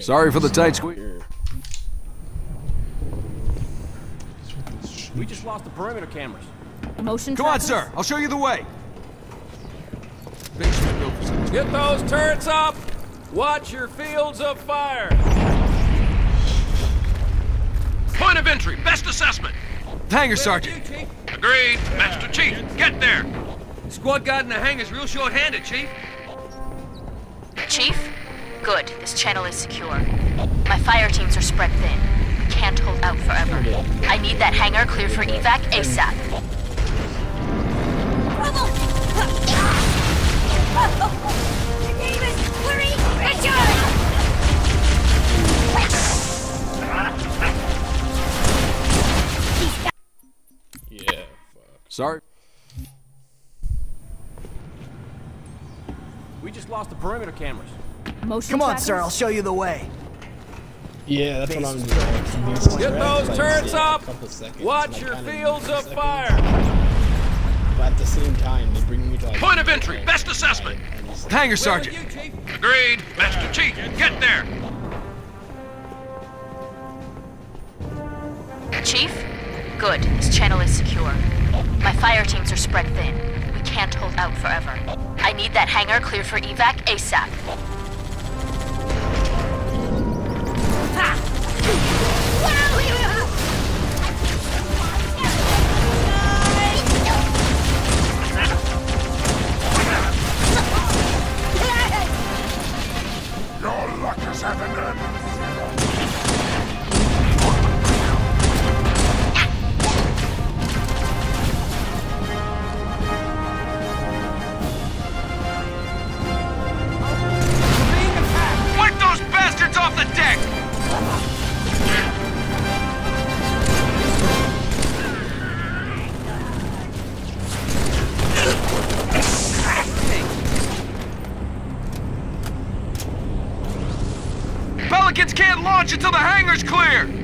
Sorry for the tight squeeze. We just lost the perimeter cameras. Motion Come on, sir. I'll show you the way. Get those turrets up! Watch your fields of fire! Point of entry, best assessment. Hangar, Sergeant. Chief. Agreed. Master Chief, get there. Squad guard in the hangar's real short-handed, Chief. Chief? Good. This channel is secure. My fire teams are spread thin. We can't hold out forever. I need that hangar cleared for evac ASAP. Yeah, fuck. Sorry. We just lost the perimeter cameras. Motion Come on, trackers? sir. I'll show you the way. Yeah, that's what I'm Base. doing. These Get those like, turrets yeah, up! seconds, Watch your fields of seconds. fire! But at the same time, they bring me to like. Point of entry, best assessment. like, Hangar, Sergeant. you, Agreed. Master Chief, get there. Chief? Good. This channel is secure. My fire teams are spread thin. We can't hold out forever. I need that hangar cleared for evac ASAP. The hangar's clear.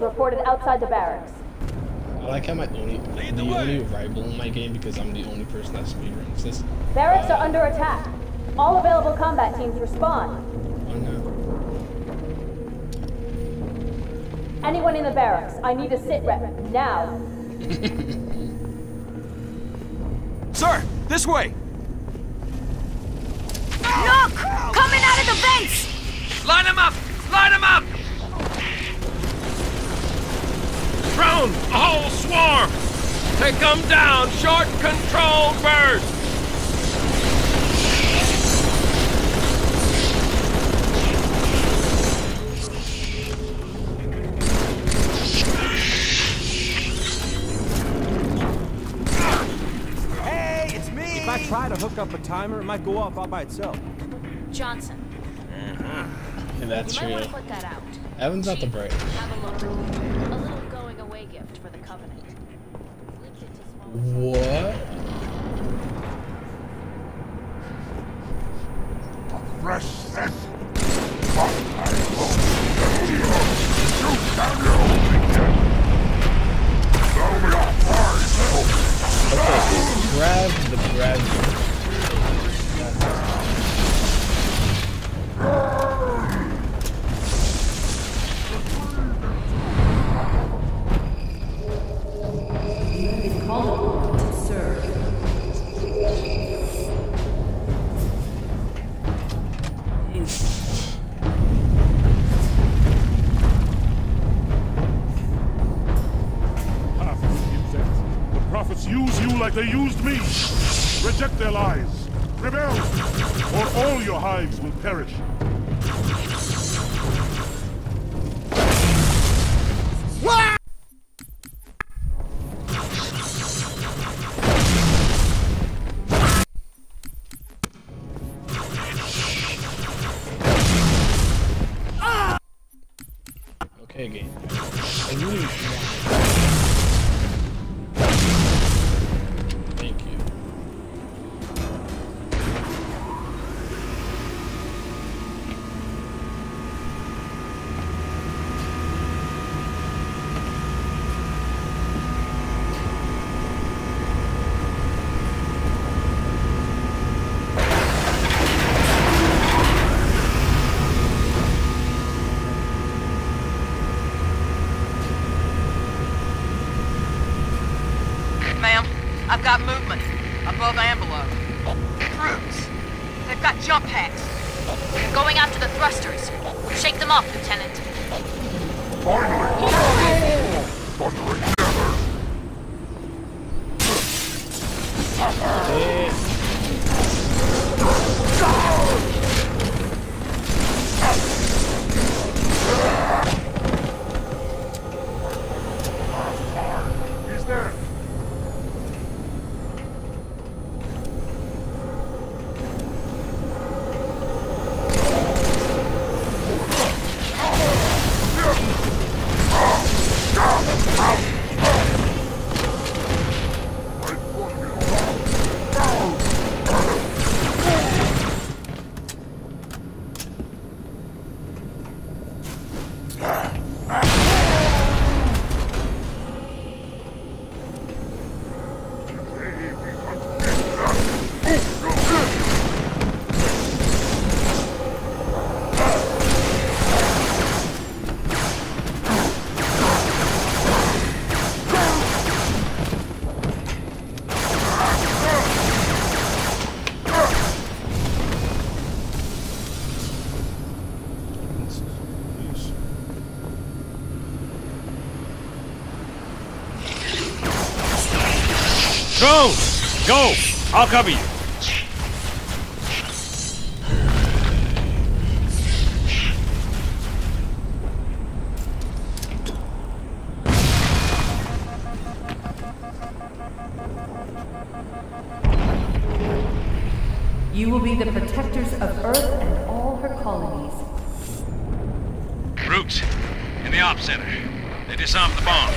Hostiles reported outside the barracks. I like how my only, the, only rival in my game because I'm the only person that speedruns this. Barracks uh, are under attack. All available combat teams respond. Oh no. Anyone in the barracks, I need a sit rep now. Sir, this way. Look! Coming out of the vents! Line them up! Line them up! Drone, a whole swarm! Take them down! Short control burst! Hey, it's me. If I try to hook up a timer, it might go off all by itself. Johnson. Uh-huh. And that's you might want true. to put that out. Evan's not the brightest. Have a look. A little going away gift for the Covenant. What? Okay, grab the grab. Use you like they used me. Reject their lies. Rebel, or all your hives will perish. Okay, game. Got movement. Above and below. Brutes! They've got jump packs. They're going after the thrusters. Shake them off, Lieutenant. Finally. Thundering Go! Go! I'll cover you. You will be the protectors of Earth and all her colonies. Brutes, in the op center. They disarmed the bomb.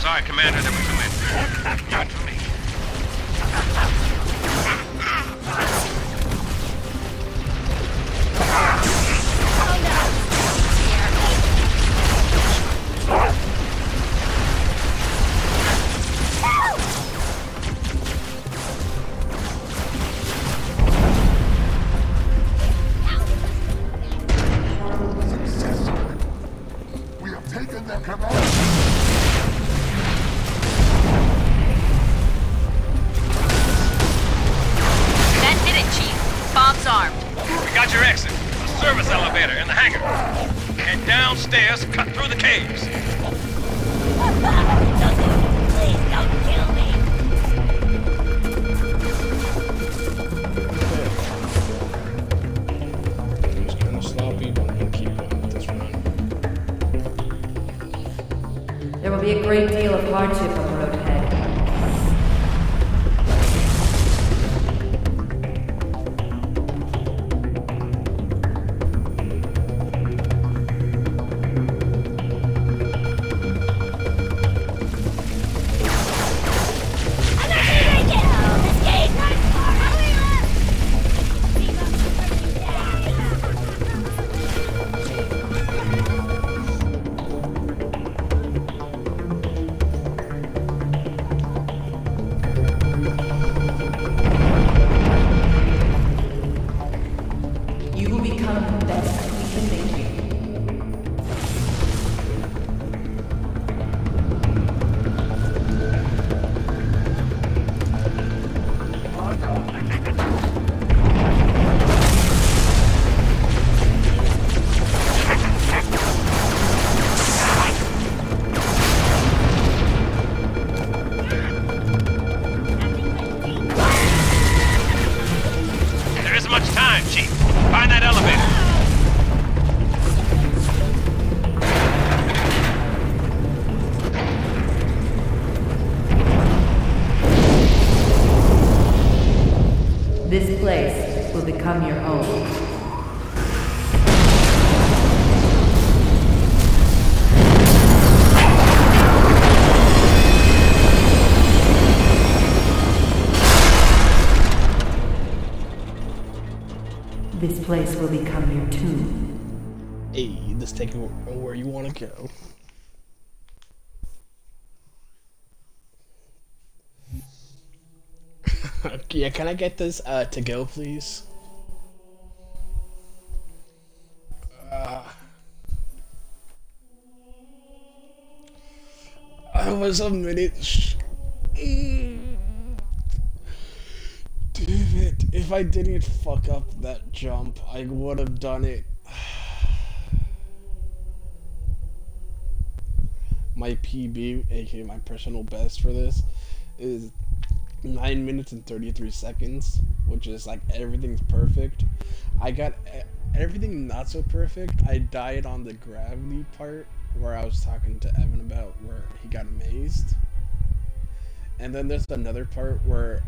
Sorry, Commander, there were too many. That did it, Chief. Bomb's armed. We got your exit. A service elevator in the hangar. And downstairs, cut through the caves. Be a great deal of hardship place will become your tomb. Hey, let's take it where you want to go. yeah, can I get this uh, to go, please? Uh, I was a minute. If I didn't fuck up that jump, I would have done it. My PB, aka my personal best for this, is 9 minutes and 33 seconds, which is like everything's perfect. I got everything not so perfect. I died on the gravity part where I was talking to Evan about where he got amazed. And then there's another part where